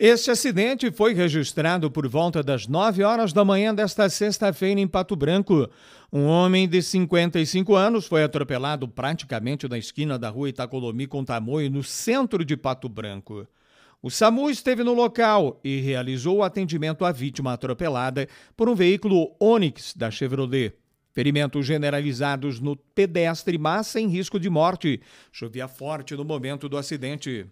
Este acidente foi registrado por volta das 9 horas da manhã desta sexta-feira em Pato Branco. Um homem de 55 anos foi atropelado praticamente na esquina da rua Itacolomi com Tamoio, no centro de Pato Branco. O SAMU esteve no local e realizou o atendimento à vítima atropelada por um veículo Onix da Chevrolet. Ferimentos generalizados no pedestre, mas sem risco de morte. Chovia forte no momento do acidente.